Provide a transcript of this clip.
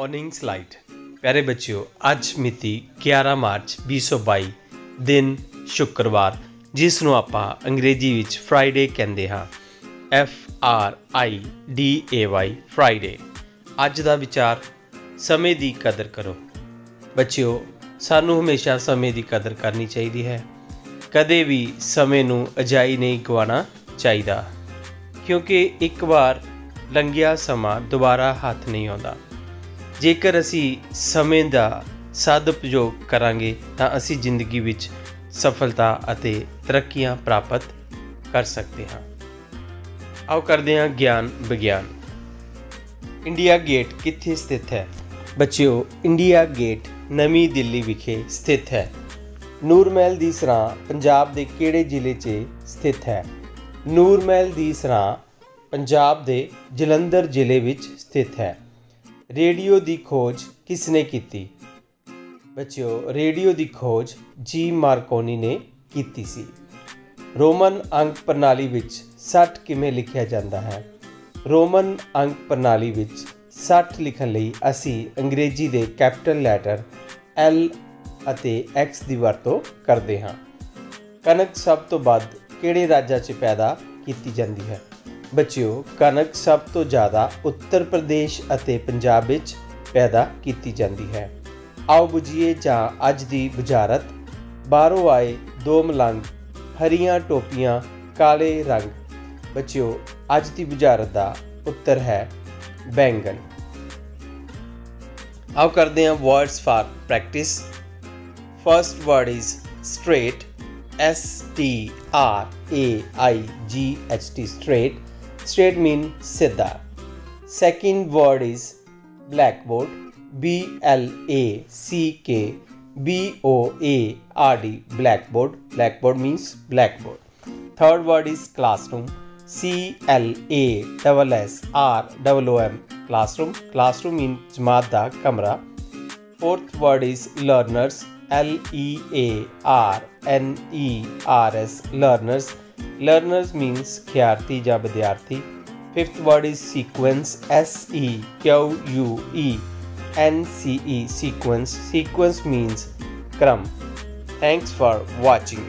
Morning slide ਪਿਆਰੇ ਬੱਚਿਓ ਅੱਜ ਮਿਤੀ 11 ਮਾਰਚ 2022 ਦਿਨ ਸ਼ੁੱਕਰਵਾਰ ਜਿਸ ਨੂੰ ਆਪਾਂ ਅੰਗਰੇਜ਼ੀ ਵਿੱਚ ਫਰਾਈਡੇ ਕਹਿੰਦੇ ਹਾਂ F R I D A Y Friday ਅੱਜ ਦਾ ਵਿਚਾਰ ਸਮੇਂ ਦੀ ਕਦਰ ਕਰੋ ਬੱਚਿਓ ਸਾਨੂੰ ਹਮੇਸ਼ਾ ਸਮੇਂ ਦੀ ਕਦਰ ਕਰਨੀ ਚਾਹੀਦੀ ਹੈ ਕਦੇ ਵੀ ਸਮੇਂ ਨੂੰ ਅਜਾਈ ਨਹੀਂ ਗਵਾਉਣਾ ਚਾਹੀਦਾ ਕਿਉਂਕਿ ਇੱਕ ਵਾਰ ਲੰਘਿਆ ਸਮਾਂ ਦੁਬਾਰਾ ਹੱਥ ਨਹੀਂ ਆਉਂਦਾ ਜੇਕਰ ਅਸੀਂ ਸਮੇਂ ਦਾ ਸਦਉਪਯੋਗ ਕਰਾਂਗੇ, ਤਾਂ ਅਸੀਂ ਜ਼ਿੰਦਗੀ ਵਿੱਚ ਸਫਲਤਾ ਅਤੇ ਤਰੱਕੀਆਂ ਪ੍ਰਾਪਤ ਕਰ ਸਕਦੇ ਹਾਂ। ਆਓ ਕਰਦੇ ਹਾਂ ਗਿਆਨ ਵਿਗਿਆਨ। ਇੰਡੀਆ ਗੇਟ ਕਿੱਥੇ ਸਥਿਤ ਹੈ? ਬੱਚਿਓ, ਇੰਡੀਆ ਗੇਟ ਨਵੀਂ ਦਿੱਲੀ ਵਿਖੇ ਸਥਿਤ ਹੈ। ਨੂਰਮਹਿਲ ਦੀ ਸਰਾਂ ਪੰਜਾਬ ਦੇ ਕਿਹੜੇ ਜ਼ਿਲ੍ਹੇ 'ਚ ਸਥਿਤ ਹੈ? ਨੂਰਮਹਿਲ ਦੀ ਸਰਾਂ ਪੰਜਾਬ ਦੇ ਜਲੰਧਰ ਜ਼ਿਲ੍ਹੇ ਵਿੱਚ ਸਥਿਤ ਹੈ। ਰੇਡੀਓ ਦੀ ਖੋਜ ਕਿਸ ਨੇ ਕੀਤੀ? ਬੱਚਿਓ, ਰੇਡੀਓ ਦੀ ਖੋਜ ਜੀ ਮਾਰਕੋਨੀ ਨੇ ਕੀਤੀ ਸੀ। ਰੋਮਨ ਅੰਕ ਪ੍ਰਣਾਲੀ ਵਿੱਚ 60 ਕਿਵੇਂ ਲਿਖਿਆ ਜਾਂਦਾ ਹੈ? ਰੋਮਨ ਅੰਕ ਪ੍ਰਣਾਲੀ ਵਿੱਚ 60 ਲਿਖਣ ਲਈ ਅਸੀਂ ਅੰਗਰੇਜ਼ੀ ਦੇ ਕੈਪੀਟਲ ਲੈਟਰ L ਅਤੇ X ਦੀ ਵਰਤੋਂ ਕਰਦੇ ਹਾਂ। ਕਣਕ ਸਭ ਤੋਂ ਵੱਧ ਕਿਹੜੇ ਰਾਜਾਂ 'ਚ ਪੈਦਾ ਕੀਤੀ ਜਾਂਦੀ ਹੈ? ਬੱਚਿਓ, ਕਣਕ ਸਭ ਤੋਂ ਜ਼ਿਆਦਾ ਉੱਤਰ ਪ੍ਰਦੇਸ਼ ਅਤੇ ਪੰਜਾਬ ਵਿੱਚ ਪੈਦਾ ਕੀਤੀ ਜਾਂਦੀ ਹੈ। ਆਓ ਬੁਝੀਏ ਜਾਂ ਅੱਜ ਦੀ ਬੁਝਾਰਤ। ਬਾਹਰੋਂ ਆਏ ਦੋ ਮਲੰਗ, ਹਰੀਆਂ ਟੋਪੀਆਂ, ਕਾਲੇ ਰੰਗ। ਬੱਚਿਓ, ਅੱਜ ਦੀ ਬੁਝਾਰਤ ਦਾ ਉੱਤਰ ਹੈ ਬੈਂਗਨ ਆਓ ਕਰਦੇ ਹਾਂ words for practice first word is straight S T R A I G H T, straight straight mean siddha second word is blackboard B L A C K B O A R D blackboard blackboard means blackboard third word is classroom C L A double S R double O M classroom classroom means jamaat da kamra fourth word is learners L E A R N E R S learners learners means ਖਿਆਰਥੀ ਜਾਂ ਵਿਦਿਆਰਥੀ fifth word is sequence S E Q U E N C E sequence sequence means ਕ੍ਰਮ thanks for watching